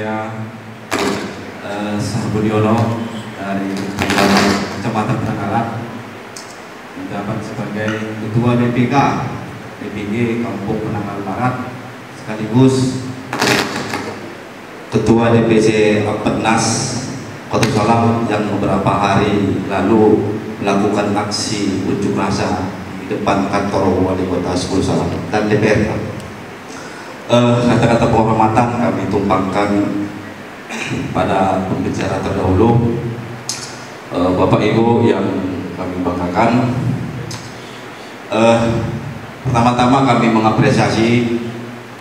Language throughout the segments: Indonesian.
saya eh, Sahbudiono dari Kecamatan Penanggalan menjabat sebagai Ketua DPK DPG Kampung Penanggalan Barat sekaligus Ketua DPC Apetnas Kota Salam yang beberapa hari lalu melakukan aksi unjuk rasa di depan kantor Wali Kota Salam dan DPR. Eh, Kata-kata penghormatan kami tumpangkan pada pembicara terdahulu Eh, Bapak Ibu yang kami banggakan. Eh, Pertama-tama kami mengapresiasi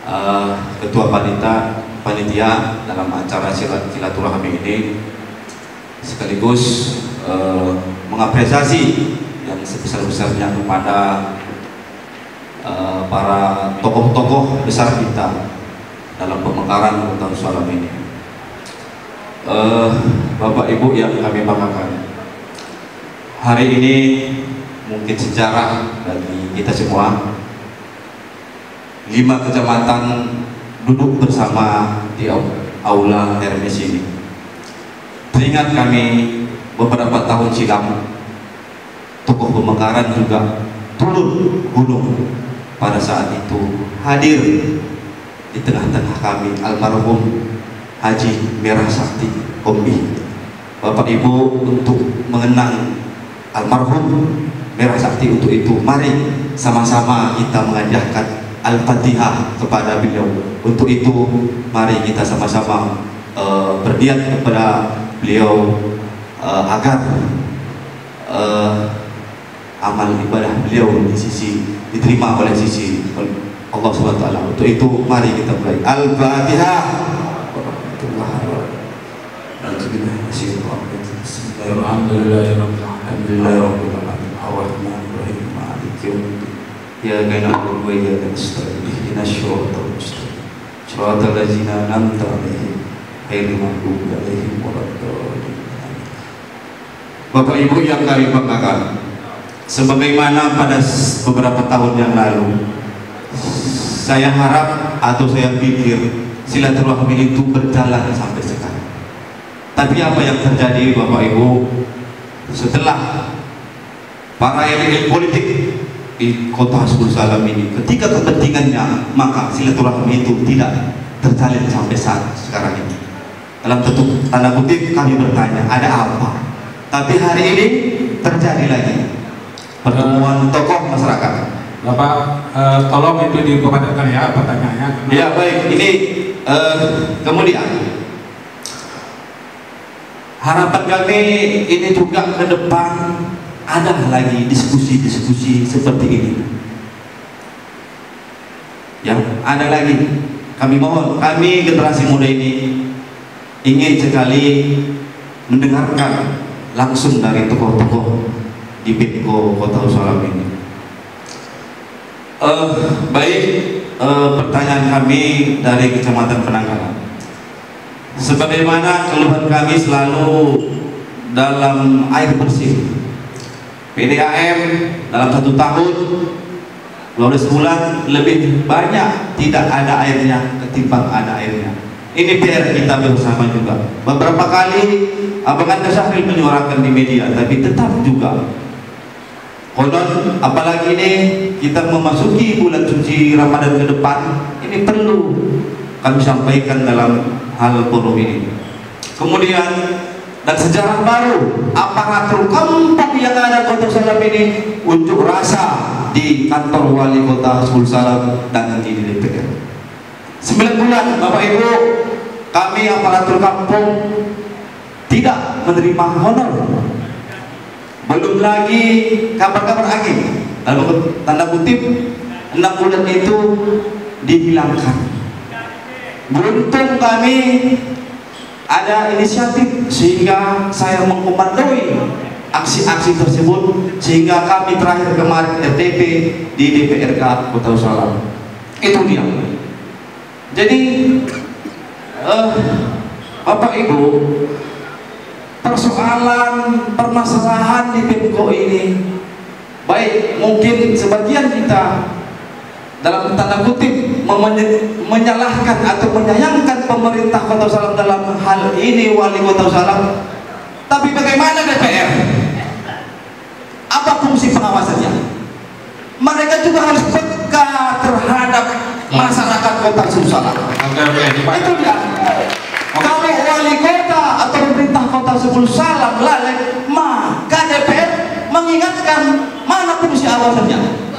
eh, Ketua Panitia panitia dalam acara silat- silaturahmi ini sekaligus eh, mengapresiasi yang sebesar-besarnya kepada eh, para tokoh-tokoh besar kita dalam pemekaran Kota Salam ini. Eh, Bapak Ibu yang kami banggakan, hari ini mungkin sejarah bagi kita semua. Lima kecamatan duduk bersama di au- aula Hermes ini. Teringat kami beberapa tahun silam, tokoh pemekaran juga turun gunung pada saat itu hadir di tengah-tengah kami almarhum Haji Merah Sakti Kombi. Bapak Ibu untuk mengenang almarhum Merah Sakti untuk itu mari sama-sama kita mengajarkan Al-Fatihah kepada beliau. Untuk itu mari kita sama-sama berniat kepada beliau eh, agar eh, amal ibadah beliau di sisi diterima oleh sisi Allah SWT. Untuk itu mari kita mulai Al-Fatihah. Ya waladdallin. Bapak Ibu yang kami banggakan, sebagaimana pada beberapa tahun yang lalu, saya harap atau saya pikir silaturahmi itu berjalan sampai sekarang. Tapi apa yang terjadi Bapak Ibu? Setelah para elit politik di kota Sepuluh Salam ini ketika kepentingannya maka silaturahmi itu tidak terjalin sampai saat sekarang ini. Dalam tentu tanda kutip kami bertanya ada apa? Tapi hari ini terjadi lagi pertemuan tokoh masyarakat. Bapak, eh, tolong itu dipadatkan ya pertanyaannya. ya baik. Ini eh, kemudian. Harapan kami ini juga ke depan ada lagi diskusi-diskusi seperti ini. Yang ada lagi. Kami mohon kami generasi muda ini ingin sekali mendengarkan langsung dari tokoh-tokoh di Pemko Kota Salam ini? Eh, baik. Eh, pertanyaan kami dari Kecamatan Penanggalan sebagaimana keluhan kami selalu dalam air bersih. PDAM dalam satu tahun 12 bulan lebih banyak tidak ada airnya ketimbang ada airnya. Ini PR kita bersama juga. Beberapa kali Abang Anda Syafril menyuarakan di media tapi tetap juga konon apalagi ini kita memasuki bulan suci Ramadan ke depan ini perlu kami sampaikan dalam hal forum ini. Kemudian dan sejarah baru aparatur kampung yang ada kota Salam ini unjuk rasa di kantor wali kota Sepuluh Salam dan nanti di DPR 9 bulan Bapak Ibu kami aparatur kampung tidak menerima honor belum lagi kabar-kabar angin dalam tanda kutip enam bulan itu dihilangkan. Beruntung kami ada inisiatif sehingga saya mengkomandoi aksi-aksi tersebut sehingga kami terakhir kemarin RTP di DPRK Kota Salam itu dia. Jadi eh, Bapak Ibu persoalan permasalahan di Pemko ini. Baik mungkin sebagian kita dalam tanda kutip menyalahkan atau menyayangkan pemerintah Kota Salam dalam hal ini wali Kota Salam. Tapi bagaimana DPR apa fungsi pengawasannya? Mereka juga harus peka terhadap masyarakat Kota Salam. Itu dia kalau wali kota atau pemerintah kota sebelum salam lalai maka DPR mengingatkan mana fungsi awasannya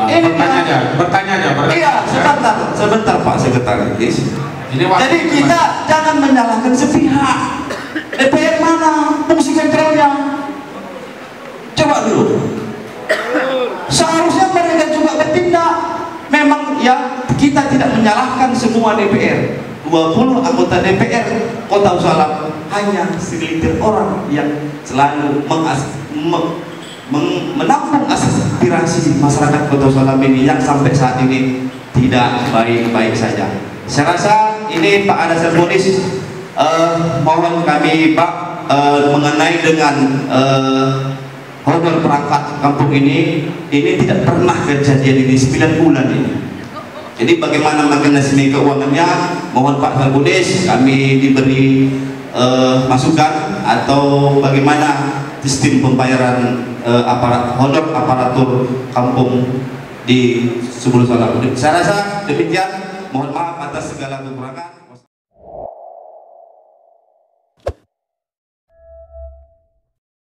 Ah, Ini bertanya aja, bertanya aja, iya sebentar sebentar Pak Sekretaris. Ini jadi kita jangan menyalahkan sepihak. DPR mana? Fungsi kontrolnya coba dulu. Seharusnya mereka juga bertindak. Memang ya kita tidak menyalahkan semua DPR 20 anggota DPR Kota Salam hanya segelintir orang yang selalu mengas me- meng- menampung aspirasi masyarakat Kota Salam ini yang sampai saat ini tidak baik-baik saja. Saya rasa ini Pak Anasir Polis eh, mohon kami Pak eh, mengenai dengan eh, honor perangkat kampung ini ini tidak pernah kejadian ini 9 bulan ini. Jadi bagaimana mekanisme keuangannya mohon Pak Sarbudes kami diberi eh, masukan atau bagaimana sistem pembayaran eh, aparat honor aparatur kampung di Subul Salam. Saya rasa demikian. Mohon maaf atas segala kekurangan